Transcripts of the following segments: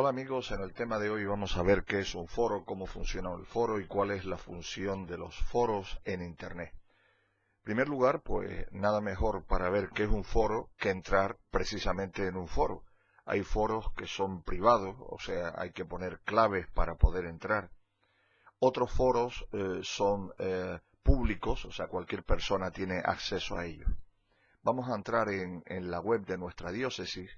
Hola amigos, en el tema de hoy vamos a ver qué es un foro, cómo funciona el foro y cuál es la función de los foros en Internet. En primer lugar, pues nada mejor para ver qué es un foro que entrar precisamente en un foro. Hay foros que son privados, o sea, hay que poner claves para poder entrar. Otros foros eh, son eh, públicos, o sea, cualquier persona tiene acceso a ellos. Vamos a entrar en la web de nuestra diócesis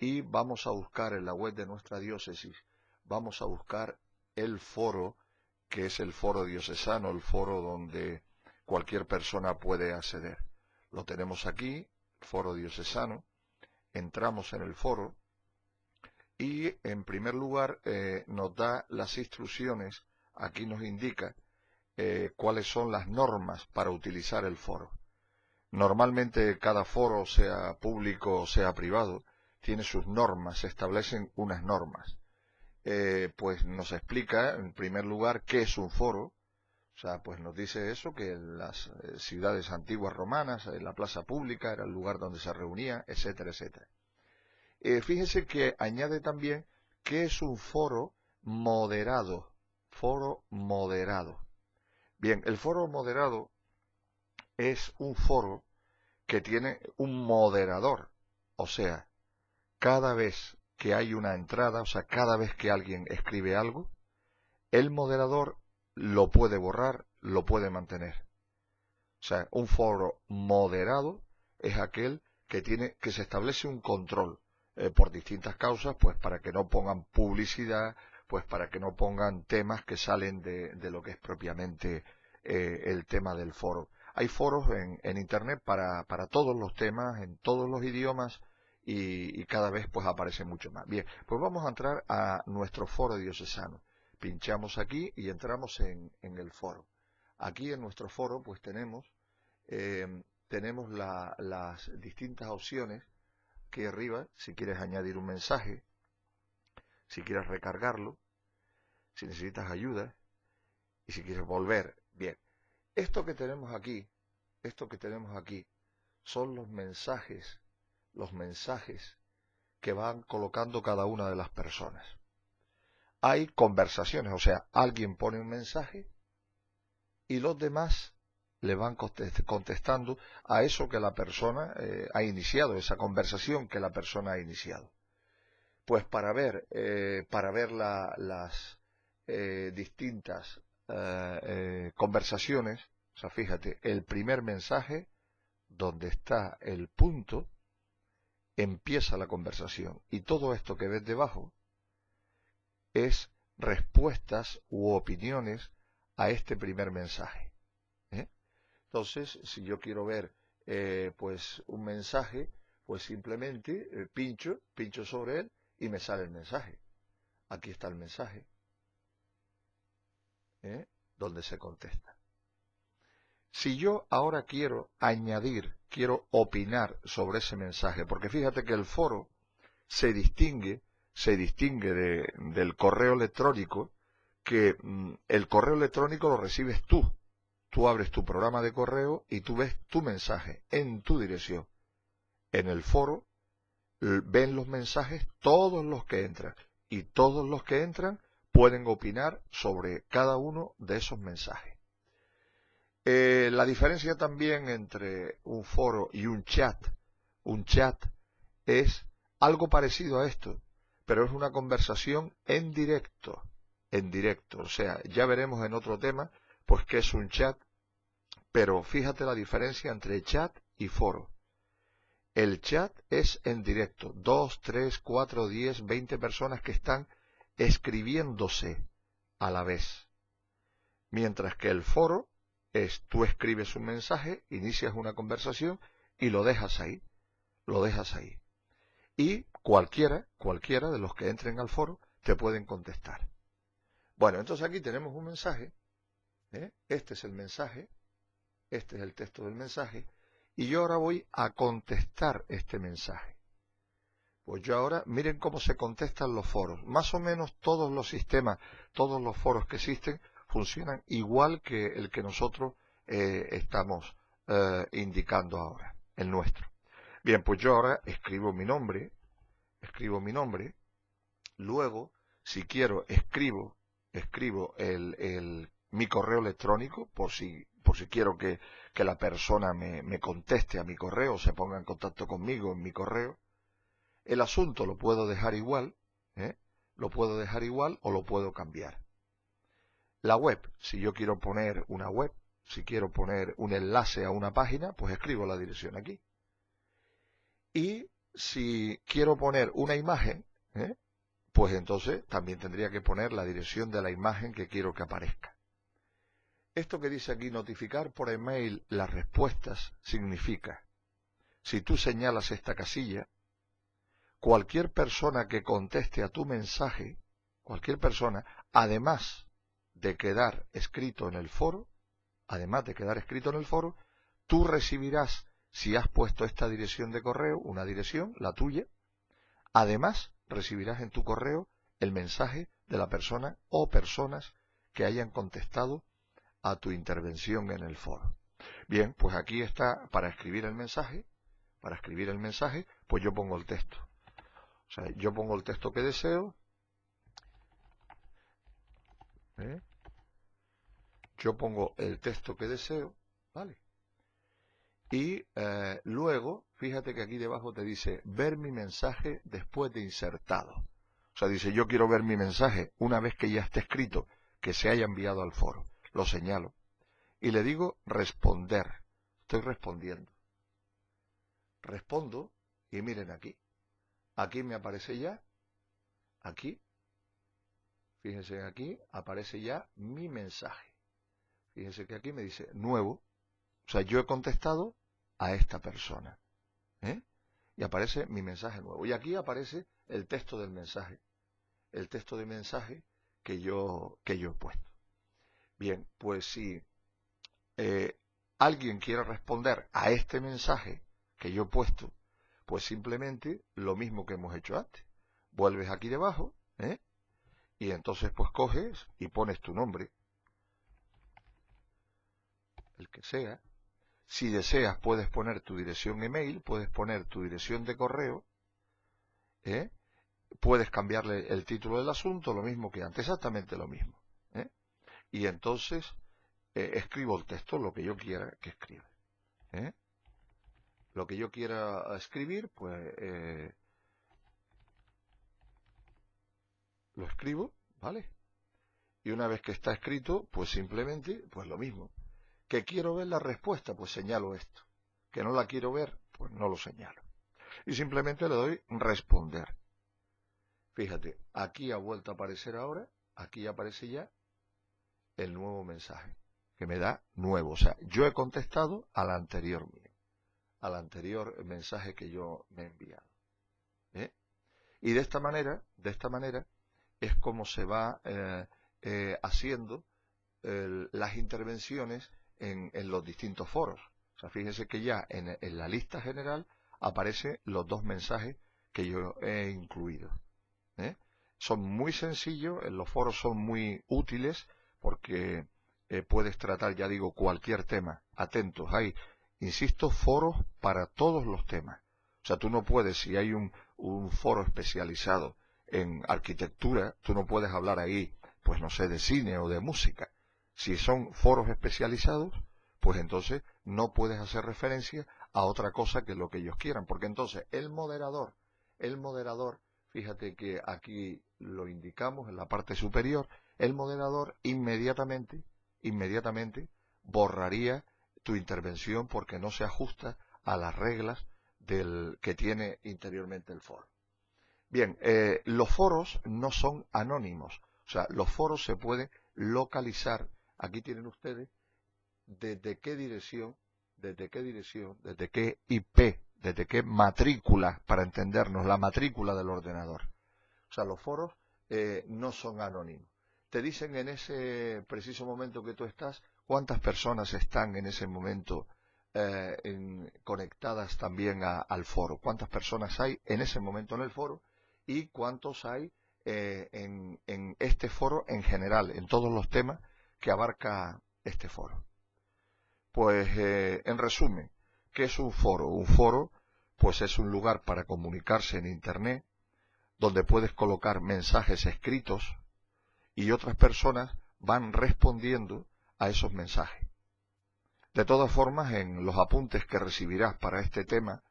y vamos a buscar en la web de nuestra diócesis, vamos a buscar el foro, que es el foro diocesano, el foro donde cualquier persona puede acceder. Lo tenemos aquí, foro diocesano, entramos en el foro y en primer lugar eh, nos da las instrucciones, aquí nos indica eh, cuáles son las normas para utilizar el foro. Normalmente cada foro, sea público o sea privado, tiene sus normas, se establecen unas normas. Eh, pues nos explica, en primer lugar, qué es un foro. O sea, pues nos dice eso, que las eh, ciudades antiguas romanas, la plaza pública era el lugar donde se reunía, etcétera, etcétera. Eh, fíjense que añade también qué es un foro moderado. Foro moderado. Bien, el foro moderado es un foro que tiene un moderador, o sea, cada vez que hay una entrada, o sea, cada vez que alguien escribe algo, el moderador lo puede borrar, lo puede mantener. O sea, un foro moderado es aquel que tiene que se establece un control eh, por distintas causas, pues para que no pongan publicidad, pues para que no pongan temas que salen de, lo que es propiamente eh, el tema del foro. Hay foros en, en Internet para, para todos los temas, en todos los idiomas, y, cada vez pues aparece mucho más. Bien, pues vamos a entrar a nuestro foro diocesano. Pinchamos aquí y entramos en, el foro. Aquí en nuestro foro pues tenemos, eh, tenemos las distintas opciones aquí arriba, si quieres añadir un mensaje, si quieres recargarlo, si necesitas ayuda y si quieres volver. Bien, esto que tenemos aquí, esto que tenemos aquí, son los mensajes los mensajes que van colocando cada una de las personas. Hay conversaciones, o sea, alguien pone un mensaje y los demás le van contestando a eso que la persona eh, ha iniciado, esa conversación que la persona ha iniciado. Pues para ver, eh, para ver las eh, distintas conversaciones, o sea, fíjate, el primer mensaje, donde está el punto, empieza la conversación. Y todo esto que ves debajo es respuestas u opiniones a este primer mensaje. ¿eh? Entonces, si yo quiero ver eh, pues un mensaje, pues simplemente eh, pincho, pincho sobre él y me sale el mensaje. Aquí está el mensaje, donde se contesta. Si yo ahora quiero añadir, quiero opinar sobre ese mensaje, porque fíjate que el foro se distingue, se distingue del correo electrónico, que mm, el correo electrónico lo recibes tú. Tú abres tu programa de correo y tú ves tu mensaje en tu dirección. En el foro ven los mensajes todos los que entran y todos los que entran pueden opinar sobre cada uno de esos mensajes. Eh, la diferencia también entre un foro y un chat, un chat es algo parecido a esto, pero es una conversación en directo, en directo. O sea, ya veremos en otro tema, pues qué es un chat, pero fíjate la diferencia entre chat y foro. El chat es en directo, dos, tres, cuatro, diez, veinte personas que están escribiéndose a la vez. Mientras que el foro es tú escribes un mensaje, inicias una conversación y lo dejas ahí, lo dejas ahí. Y cualquiera, cualquiera de los que entren al foro te pueden contestar. Bueno, entonces aquí tenemos un mensaje, ¿eh? este es el mensaje, este es el texto del mensaje, y yo ahora voy a contestar este mensaje. Pues yo ahora, miren cómo se contestan los foros. Más o menos todos los sistemas, todos los foros que existen, funcionan igual que el que nosotros eh, estamos eh, indicando ahora, el nuestro. Bien, pues yo ahora escribo mi nombre, escribo mi nombre, luego, si quiero, escribo, escribo el, mi correo electrónico por si, por si quiero que, la persona me, me conteste a mi correo, se ponga en contacto conmigo en mi correo. El asunto lo puedo dejar igual, ¿eh? lo puedo dejar igual o lo puedo cambiar. La web, si yo quiero poner una web, si quiero poner un enlace a una página, pues escribo la dirección aquí. Y si quiero poner una imagen, ¿eh? pues entonces también tendría que poner la dirección de la imagen que quiero que aparezca. Esto que dice aquí notificar por email las respuestas significa, si tú señalas esta casilla, cualquier persona que conteste a tu mensaje, cualquier persona, además de quedar escrito en el foro, además de quedar escrito en el foro, tú recibirás, si has puesto esta dirección de correo, una dirección, la tuya, además recibirás en tu correo el mensaje de la persona o personas que hayan contestado a tu intervención en el foro. Bien, pues aquí está para escribir el mensaje, para escribir el mensaje, pues yo pongo el texto. O sea, yo pongo el texto que deseo. ¿Eh? Yo pongo el texto que deseo, ¿vale? Y eh, luego, fíjate que aquí debajo te dice ver mi mensaje después de insertado. O sea, dice yo quiero ver mi mensaje una vez que ya esté escrito, que se haya enviado al foro. Lo señalo. Y le digo responder. Estoy respondiendo. Respondo y miren aquí. Aquí me aparece ya. Aquí. Fíjense aquí aparece ya mi mensaje. Fíjense que aquí me dice nuevo. O sea, yo he contestado a esta persona. ¿eh? Y aparece mi mensaje nuevo. Y aquí aparece el texto del mensaje. El texto del mensaje que yo, que yo he puesto. Bien, pues si eh, alguien quiere responder a este mensaje que yo he puesto, pues simplemente lo mismo que hemos hecho antes. Vuelves aquí debajo, ¿eh? Y entonces pues coges y pones tu nombre, el que sea, si deseas, puedes poner tu dirección email, puedes poner tu dirección de correo, ¿eh? puedes cambiarle el título del asunto, lo mismo que antes, exactamente lo mismo. ¿eh? Y entonces eh, escribo el texto, lo que yo quiera que escriba. Lo que yo quiera escribir, pues lo escribo, ¿vale? Y una vez que está escrito, pues simplemente, pues lo mismo. ¿Que quiero ver la respuesta? Pues señalo esto. ¿Que no la quiero ver? Pues no lo señalo. Y simplemente le doy responder. Fíjate, aquí ha vuelto a aparecer ahora, aquí aparece ya el nuevo mensaje, que me da nuevo. O sea, yo he contestado al anterior mío, al anterior mensaje que yo me he enviado. ¿eh? Y de esta manera, de esta manera, es como se va eh, eh, haciendo las intervenciones en, los distintos foros. O sea, fíjense que ya en, la lista general aparecen los dos mensajes que yo he incluido. ¿eh? Son muy sencillos, en los foros son muy útiles porque puedes tratar, ya digo, cualquier tema. Atentos, hay, insisto, foros para todos los temas. O sea, tú no puedes, si hay un foro especializado en arquitectura, tú no puedes hablar ahí, pues no sé, de cine o de música. Si son foros especializados, pues entonces no puedes hacer referencia a otra cosa que lo que ellos quieran, porque entonces el moderador, el moderador, fíjate que aquí lo indicamos en la parte superior, el moderador inmediatamente, inmediatamente borraría tu intervención porque no se ajusta a las reglas del que tiene interiormente el foro. Bien, eh, los foros no son anónimos, o sea, los foros se pueden localizar Aquí tienen ustedes desde qué dirección, desde qué dirección, desde qué IP, desde qué matrícula, para entendernos, la matrícula del ordenador. O sea, los foros eh, no son anónimos. Te dicen en ese preciso momento que tú estás cuántas personas están en ese momento eh, conectadas también al foro, cuántas personas hay en ese momento en el foro y cuántos hay eh, en, este foro en general, en todos los temas que abarca este foro. Pues eh, en resumen, ¿qué es un foro? Un foro pues es un lugar para comunicarse en Internet donde puedes colocar mensajes escritos y otras personas van respondiendo a esos mensajes. De todas formas, en los apuntes que recibirás para este tema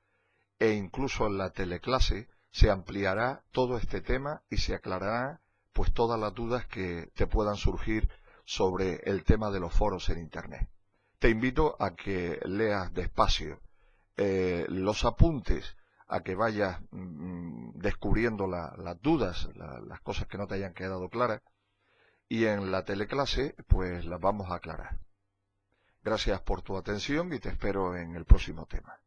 e incluso en la teleclase se ampliará todo este tema y se aclarará pues todas las dudas que te puedan surgir sobre el tema de los foros en Internet. Te invito a que leas despacio eh, los apuntes, a que vayas mm, descubriendo las dudas, las cosas que no te hayan quedado claras, y en la teleclase pues las vamos a aclarar. Gracias por tu atención y te espero en el próximo tema.